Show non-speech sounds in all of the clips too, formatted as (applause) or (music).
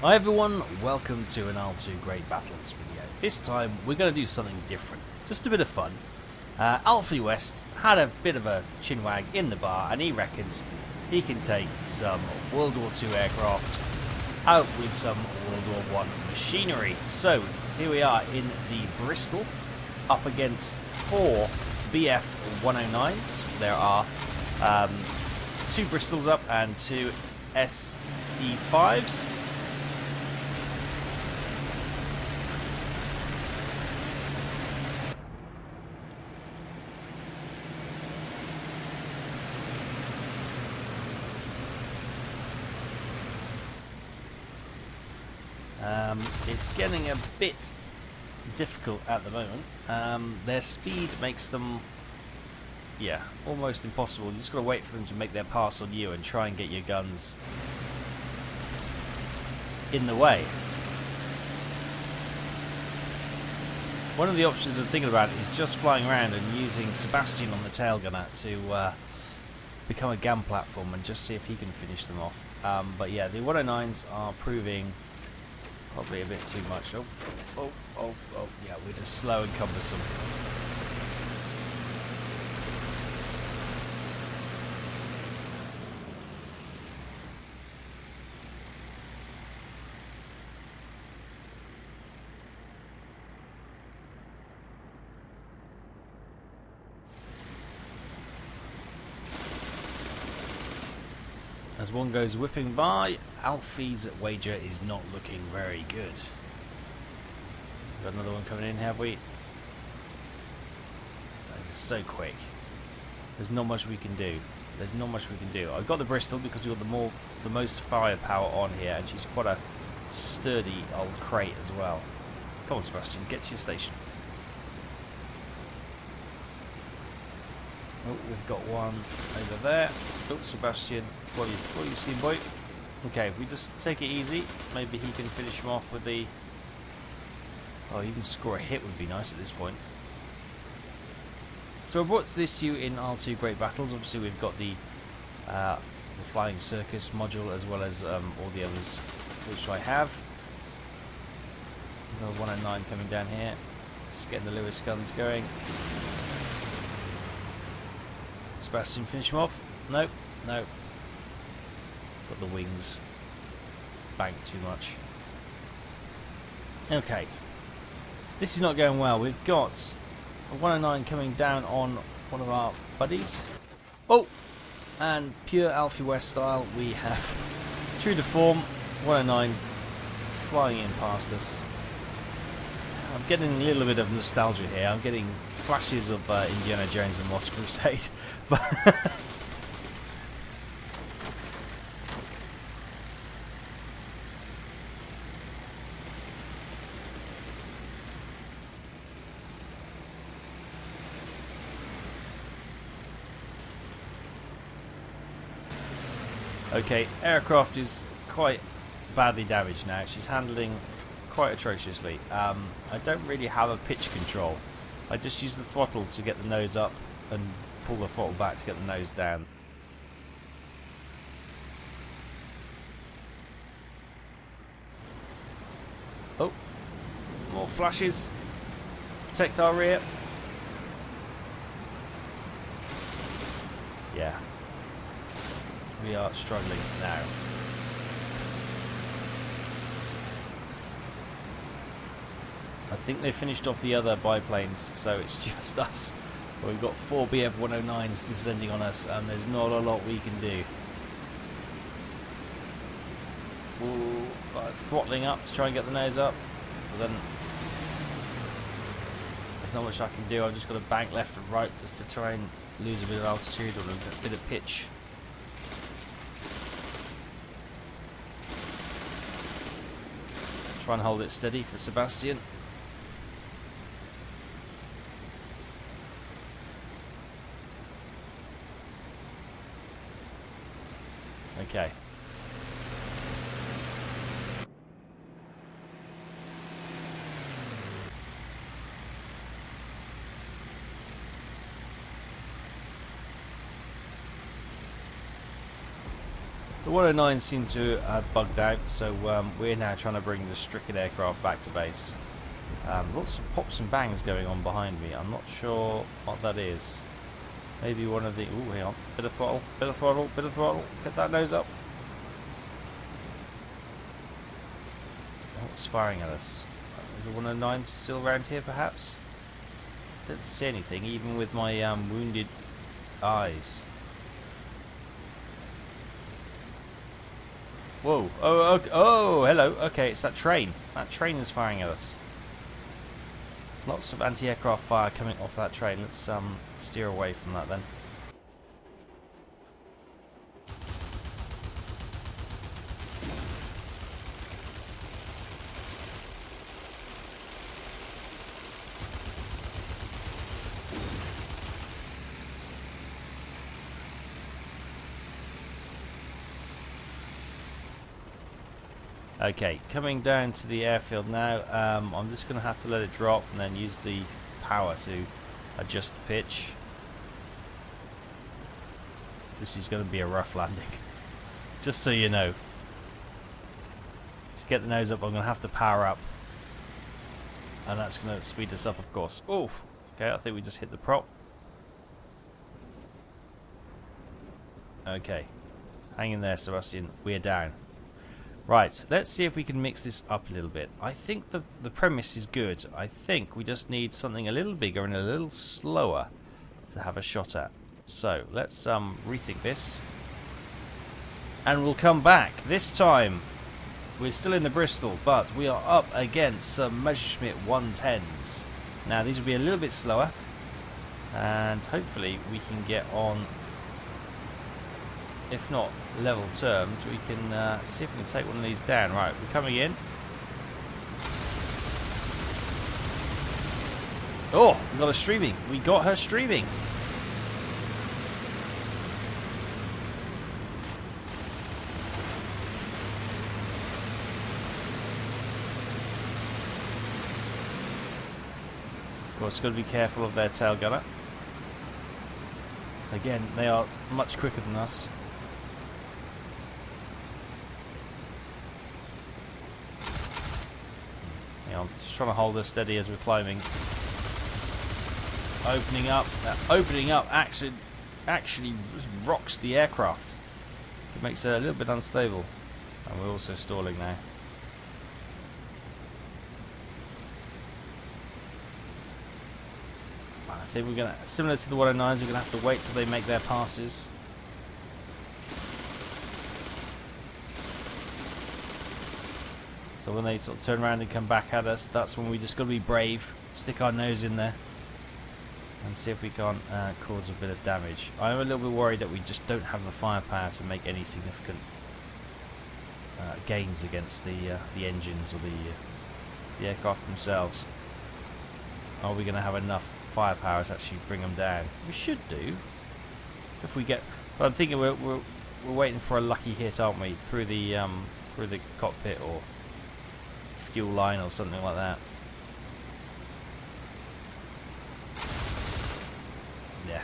Hi everyone, welcome to an IL-2 Great Battles video. This time we're going to do something different, just a bit of fun. Uh, Alfie West had a bit of a chinwag in the bar and he reckons he can take some World War II aircraft out with some World War I machinery. So here we are in the Bristol up against four BF 109s. There are um, two Bristols up and two SE5s. Um, it's getting a bit difficult at the moment. Um, their speed makes them, yeah, almost impossible. You just got to wait for them to make their pass on you and try and get your guns in the way. One of the options I'm thinking about is just flying around and using Sebastian on the tail gunner to uh, become a GAM platform and just see if he can finish them off. Um, but yeah, the 109s are proving Probably a bit too much. Oh, oh, oh, oh, yeah, we're just slow and cumbersome. As one goes whipping by, Alfie's wager is not looking very good. Got another one coming in, have we? That's just so quick. There's not much we can do. There's not much we can do. I've got the Bristol because we've got the more, the most firepower on here, and she's quite a sturdy old crate as well. Come on, Sebastian, get to your station. Oh, we've got one over there. Oh, Sebastian, what are you, what are you seeing, boy? Okay, we just take it easy, maybe he can finish him off with the... Oh, even score a hit would be nice at this point. So I brought this to you in IL-2 Great Battles. Obviously, we've got the, uh, the Flying Circus module as well as um, all the others which I have. Another 109 coming down here. Just getting the Lewis guns going. Sebastian finish him off? Nope, nope. Got the wings banked too much. Okay. This is not going well. We've got a 109 coming down on one of our buddies. Oh! And pure Alfie West style, we have (laughs) true to form, 109 flying in past us. I'm getting a little bit of nostalgia here. I'm getting flashes of uh, Indiana Jones and Last Crusade. (laughs) But Okay, aircraft is quite badly damaged now. She's handling quite atrociously. Um, I don't really have a pitch control. I just use the throttle to get the nose up and pull the throttle back to get the nose down. Oh, more flashes. Protect our rear. Yeah. We are struggling now. I think they finished off the other biplanes, so it's (laughs) just us. We've got four BF-109s descending on us, and there's not a lot we can do. Ooh, throttling up to try and get the nose up, but then there's not much I can do. I've just got to bank left and right just to try and lose a bit of altitude or a bit of pitch. Try and hold it steady for Sebastian. Okay. The 109 seems to have bugged out, so um, we're now trying to bring the stricken aircraft back to base. Um, lots of pops and bangs going on behind me. I'm not sure what that is. Maybe one of the... Ooh, hang on. Bit of throttle, bit of throttle, bit of throttle. Get that nose up. What's firing at us? Is a 109 still around here, perhaps? Don't see anything, even with my um, wounded eyes. Whoa. Oh, okay. oh, hello. Okay, it's that train. That train is firing at us. Lots of anti-aircraft fire coming off that train. Let's um, steer away from that then. Okay, coming down to the airfield now, um, I'm just going to have to let it drop and then use the power to adjust the pitch. This is going to be a rough landing, (laughs) just so you know. To get the nose up, I'm going to have to power up. And that's going to speed us up, of course. Oof! okay, I think we just hit the prop. Okay, hang in there, Sebastian. We're down. Right, let's see if we can mix this up a little bit. I think the, the premise is good. I think we just need something a little bigger and a little slower to have a shot at. So, let's um, rethink this. And we'll come back. This time, we're still in the Bristol, but we are up against some Messerschmitt 110s. Now, these will be a little bit slower. And hopefully we can get on if not level terms, we can uh, see if we can take one of these down. Right, we're coming in. Oh, we got her streaming. We got her streaming. Of course, got to be careful of their tail gunner. Again, they are much quicker than us. I'm just trying to hold her steady as we're climbing. Opening up, opening up actually, actually rocks the aircraft. It makes it a little bit unstable. And we're also stalling now. I think we're gonna, similar to the 109s, we're gonna have to wait till they make their passes. So when they sort of turn around and come back at us, that's when we just got to be brave, stick our nose in there, and see if we can't uh, cause a bit of damage. I'm a little bit worried that we just don't have the firepower to make any significant uh, gains against the uh, the engines or the uh, the aircraft themselves. Are we going to have enough firepower to actually bring them down? We should do. If we get, I'm thinking we're we're, we're waiting for a lucky hit, aren't we? Through the um, through the cockpit or fuel line or something like that. Yeah.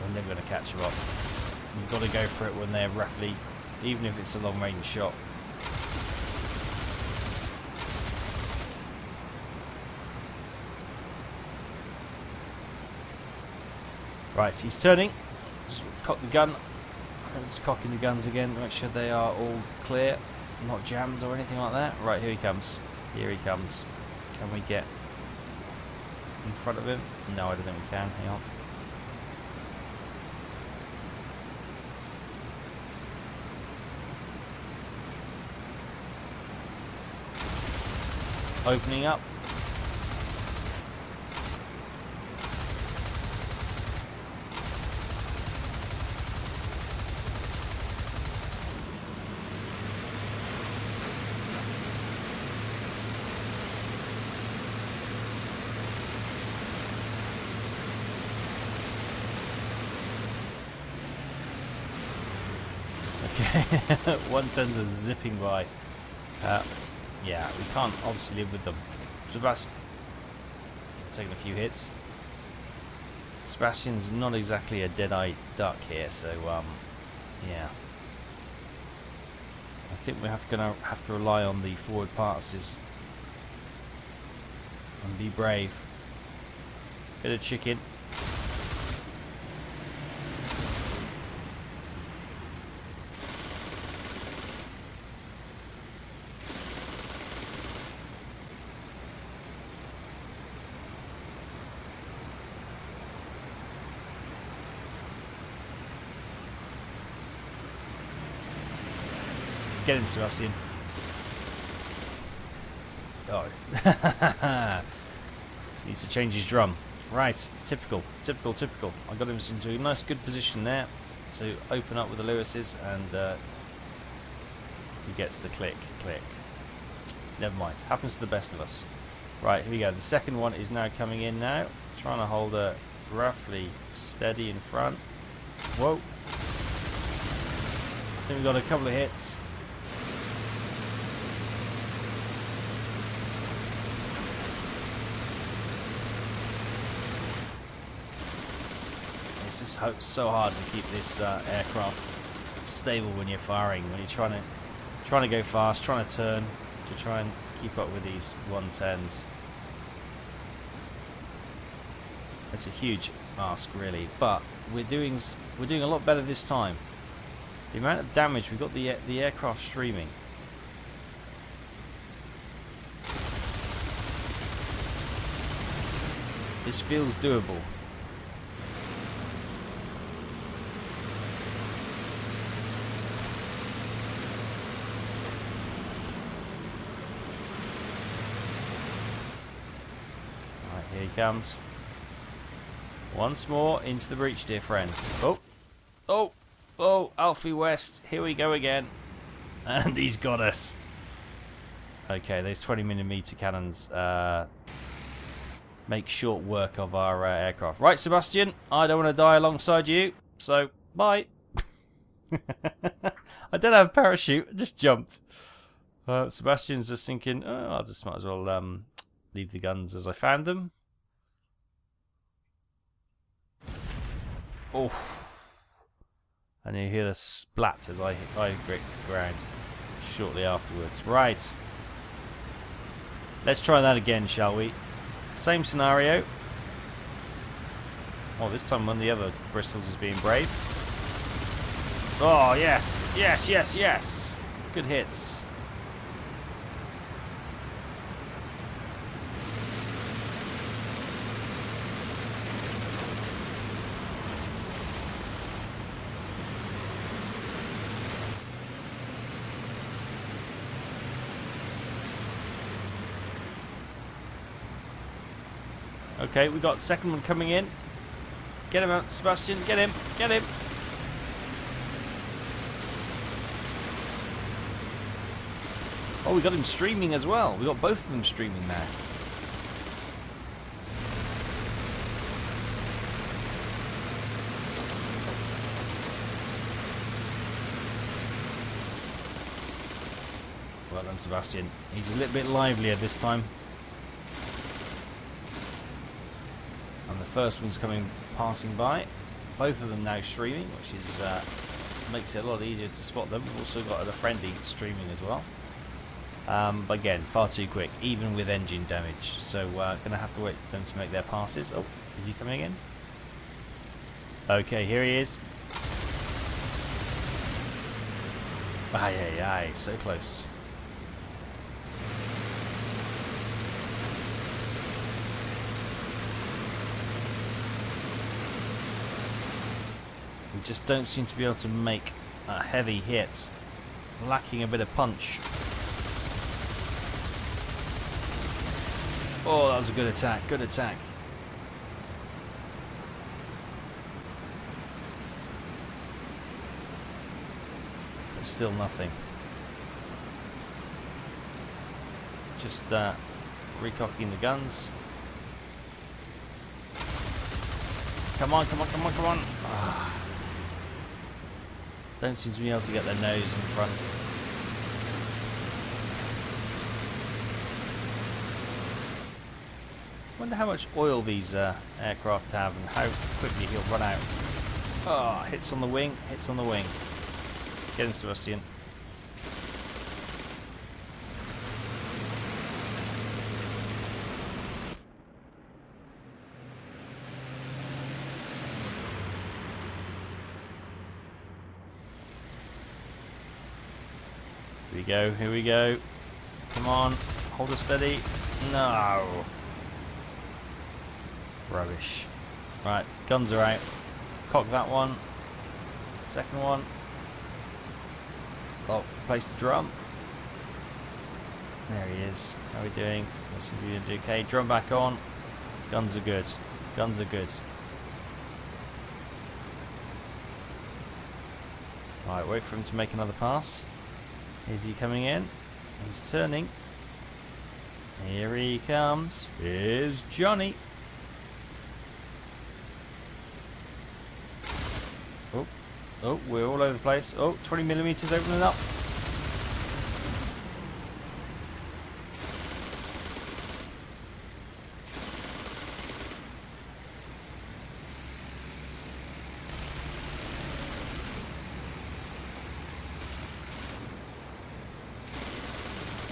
We're never going to catch them up. You've got to go for it when they're roughly, even if it's a long range shot. Right, he's turning. Cock the gun. I'm just cocking the guns again to make sure they are all clear, not jammed or anything like that. Right, here he comes. Here he comes. Can we get in front of him? No, I don't think we can. Hang on. Opening up. Okay, (laughs) 110s are zipping by. Uh, yeah, we can't obviously live with them. Sebastian, taking a few hits. Sebastian's not exactly a dead-eyed duck here, so um, yeah. I think we're have gonna have to rely on the forward passes and be brave. Bit of chicken. Get in, Sebastian. Oh. (laughs) Needs to change his drum. Right, typical, typical, typical. I got him into a nice good position there to open up with the Lewis's and uh, he gets the click, click. Never mind, happens to the best of us. Right, here we go. The second one is now coming in now. Trying to hold her roughly steady in front. Whoa. I think we got a couple of hits. It's just so hard to keep this uh, aircraft stable when you're firing. When you're trying to trying to go fast, trying to turn to try and keep up with these 110s. It's a huge ask, really, but we're doing we're doing a lot better this time. The amount of damage we've got the the aircraft streaming. This feels doable. Right, here he comes. Once more into the breach, dear friends. Oh, oh, oh, Alfie West, here we go again. (laughs) And he's got us. Okay, those 20mm cannons uh, make short work of our uh, aircraft. Right, Sebastian, I don't want to die alongside you, so bye. (laughs) I don't have a parachute, I just jumped. Uh, Sebastian's just thinking, oh, I just might as well um, leave the guns as I found them. Oh. And you hear the splat as I, I hit ground shortly afterwards. Right. Let's try that again, shall we? Same scenario. Oh, this time one of the other Bristols is being brave. Oh, yes. Yes, yes, yes. Good hits. Okay, we got second one coming in. Get him out, Sebastian. Get him. Get him. Oh, we got him streaming as well. We got both of them streaming now. Well done, Sebastian. He's a little bit livelier this time. and the first one's coming passing by. Both of them now streaming, which is uh, makes it a lot easier to spot them. We've also got a friendly streaming as well. Um, but again, far too quick, even with engine damage. So uh, going to have to wait for them to make their passes. Oh, is he coming in? Okay, here he is. Aye, aye, aye, so close. Just don't seem to be able to make a heavy hit. Lacking a bit of punch. Oh, that was a good attack. Good attack. But still nothing. Just uh, recocking the guns. Come on, come on, come on, come on. Ah. Don't seem to be able to get their nose in front. Wonder how much oil these uh, aircraft have and how quickly he'll run out. Oh, hits on the wing, hits on the wing. Get him, Sebastian. Go, here we go. Come on, hold us steady. No. Rubbish. Right, guns are out. Cock that one. Second one. Oh, place the drum. There he is. How are we doing? What's he doing? Okay, drum back on. Guns are good. Guns are good. Right, wait for him to make another pass. Is he coming in? He's turning. Here he comes. Here's Johnny. Oh, oh, we're all over the place. Oh, 20 millimeters opening up.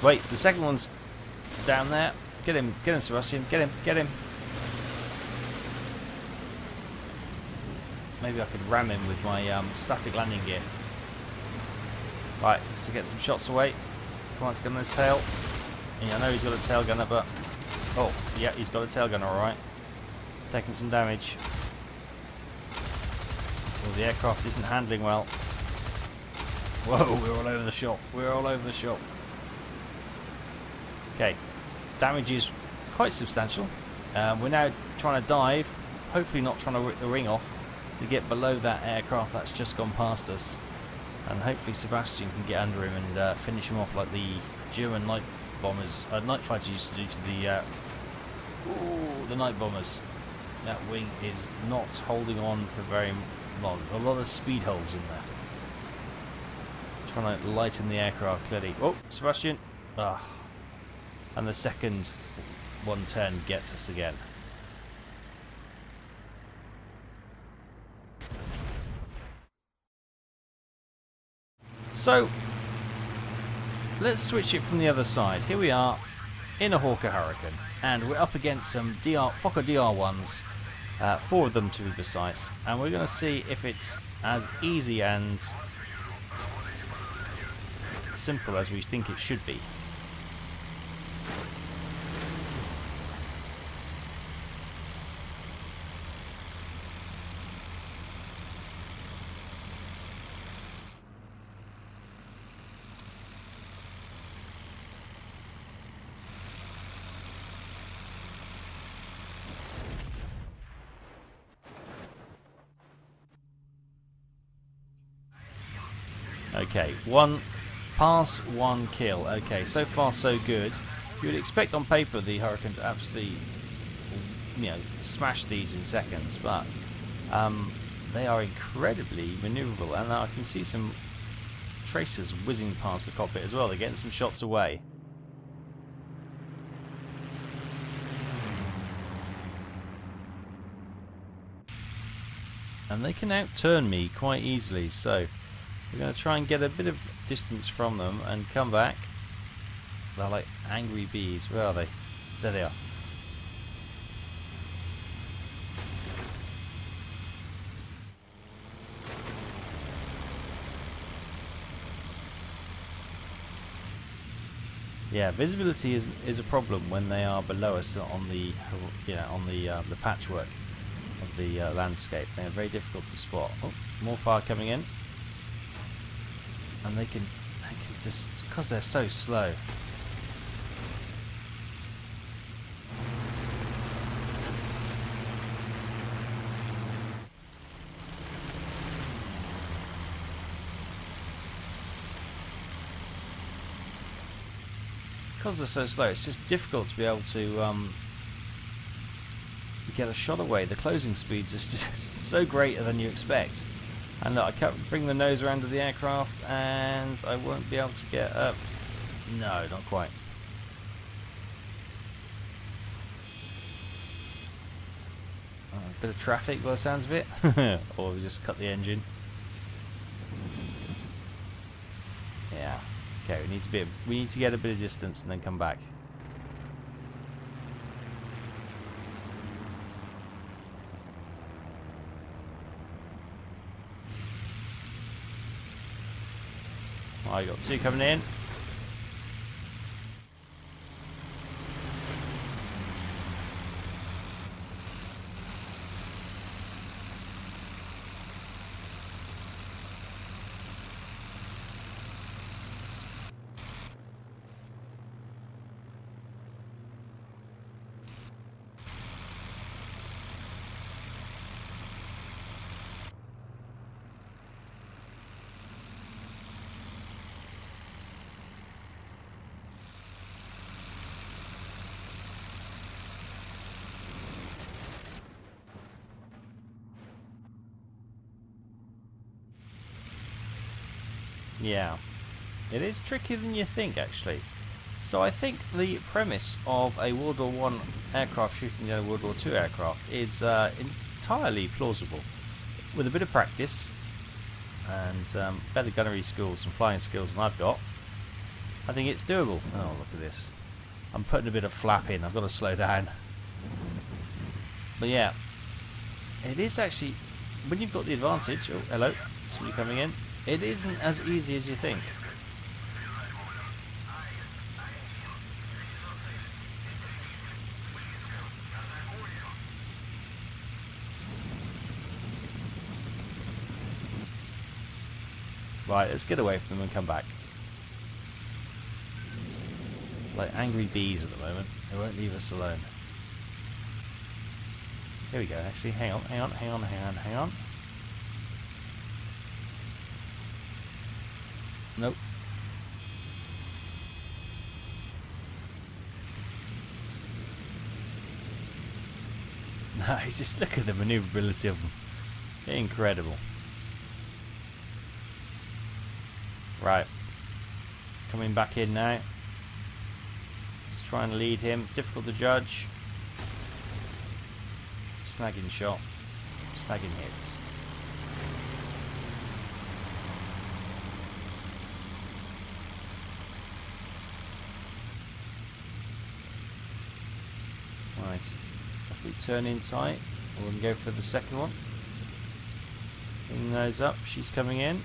Wait, the second one's down there. Get him, get him, Sebastian. Get him, get him. Maybe I could ram him with my um, static landing gear. Right, let's get some shots away. Come on, let's get on his tail. Yeah, I know he's got a tail gunner, but... Oh, yeah, he's got a tail gunner, alright. Taking some damage. Well, the aircraft isn't handling well. Whoa, we're all over the shop. We're all over the shop. Okay, damage is quite substantial. Um, we're now trying to dive, hopefully not trying to rip the ring off, to get below that aircraft that's just gone past us. And hopefully Sebastian can get under him and uh, finish him off like the German night bombers, uh, night fighters used to do to the, uh, ooh, the night bombers. That wing is not holding on for very long. A lot of speed holes in there. Trying to lighten the aircraft clearly. Oh, Sebastian. Ah, and the second 110 gets us again. So, let's switch it from the other side. Here we are in a Hawker Hurricane, and we're up against some DR, Fokker DR1s, uh, four of them to be precise, and we're going to see if it's as easy and simple as we think it should be. Okay, one pass, one kill. Okay, so far so good. You would expect on paper the Hurricane to absolutely, you know, smash these in seconds, but um, they are incredibly manoeuvrable, and I can see some tracers whizzing past the cockpit as well. They're getting some shots away. And they can outturn me quite easily, so we're going to try and get a bit of distance from them and come back. They're like angry bees. Where are they? There they are. Yeah, visibility is is a problem when they are below us on the know on the uh, the patchwork of the uh, landscape. They are very difficult to spot. Oh, more fire coming in and they can, they can just because they're so slow. Because they're so slow, it's just difficult to be able to um, get a shot away. The closing speeds are (laughs) just so greater than you expect. And look, I can't bring the nose around to the aircraft and I won't be able to get up. No, not quite. Uh, a bit of traffic by the sounds of it. (laughs) (laughs) or we just cut the engine. Yeah. Okay, we need to be we need to get a bit of distance and then come back. Got two coming in. Yeah. It is trickier than you think, actually. So I think the premise of a World War One aircraft shooting down a World War Two aircraft is uh, entirely plausible. With a bit of practice and um, better gunnery skills and flying skills than I've got, I think it's doable. Oh, look at this. I'm putting a bit of flap in. I've got to slow down. But yeah, it is actually, when you've got the advantage... Oh, hello. Somebody coming in. It isn't as easy as you think. Right, let's get away from them and come back. Like angry bees at the moment. They won't leave us alone. Here we go, actually. Hang on, hang on, hang on, hang on, hang on. Nope. (laughs) Nice, just look at the maneuverability of them. Incredible. Right. Coming back in now. Let's try and lead him. It's difficult to judge. Snagging shot. Snagging hits. Right. If we turn in tight, we'll go for the second one. Bring those up. She's coming in.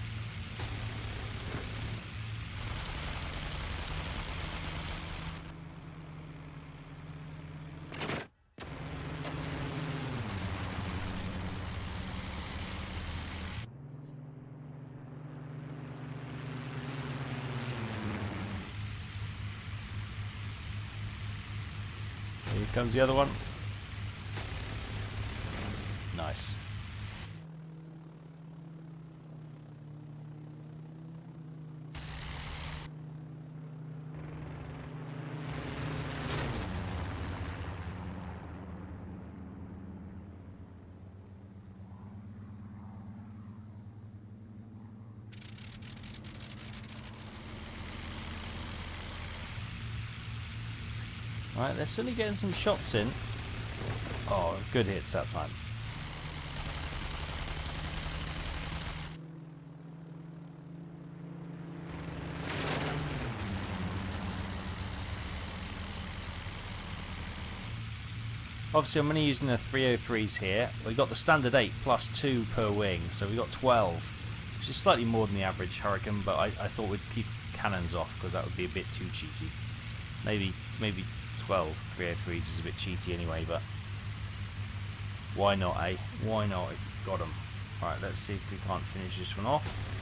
Here comes the other one. Nice. Right, they're certainly getting some shots in. Oh, good hits that time. Obviously, I'm only using the 303s here. We've got the standard 8 plus 2 per wing, so we've got 12, which is slightly more than the average Hurricane, but I, I thought we'd keep cannons off because that would be a bit too cheaty. Maybe maybe 12 303s is a bit cheaty anyway, but why not, eh? Why not? Got them. Alright, let's see if we can't finish this one off.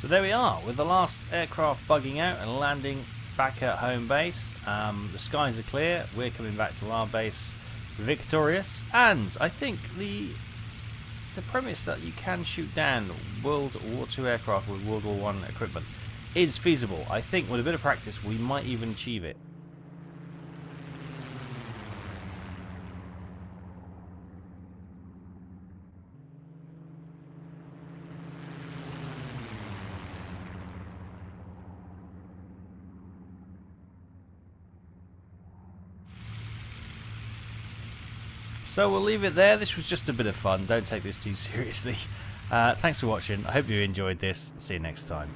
So there we are, with the last aircraft bugging out and landing back at home base. Um, the skies are clear. We're coming back to our base victorious, and I think the the premise that you can shoot down World War II aircraft with World War One equipment is feasible. I think with a bit of practice, we might even achieve it. So we'll leave it there. This was just a bit of fun. Don't take this too seriously. Uh, thanks for watching. I hope you enjoyed this. See you next time.